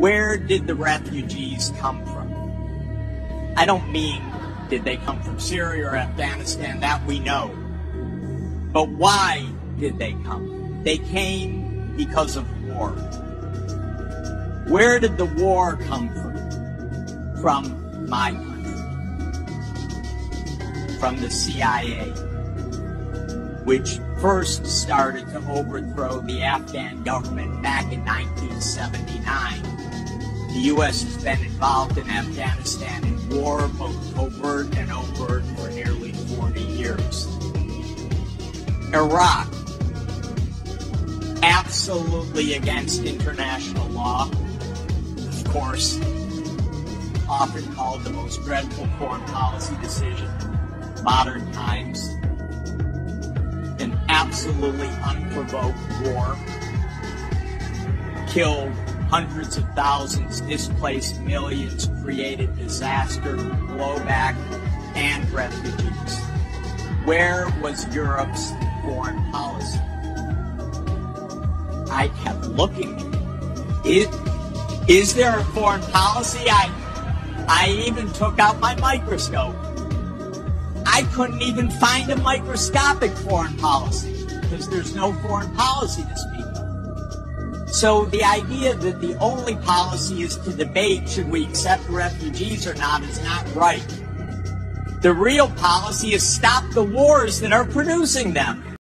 where did the refugees come from? I don't mean did they come from Syria or Afghanistan, that we know. But why did they come? They came because of war. Where did the war come from? From my country. From the CIA, which first started to overthrow the Afghan government back in 1979. The U.S. has been involved in Afghanistan in war, both covert and overt, for nearly 40 years. Iraq, absolutely against international law, of course, often called the most dreadful foreign policy decision modern times. Absolutely unprovoked war killed hundreds of thousands, displaced millions, created disaster, blowback, and refugees. Where was Europe's foreign policy? I kept looking. Is, is there a foreign policy? I, I even took out my microscope. I couldn't even find a microscopic foreign policy because there's no foreign policy to speak of. So the idea that the only policy is to debate should we accept refugees or not is not right. The real policy is stop the wars that are producing them.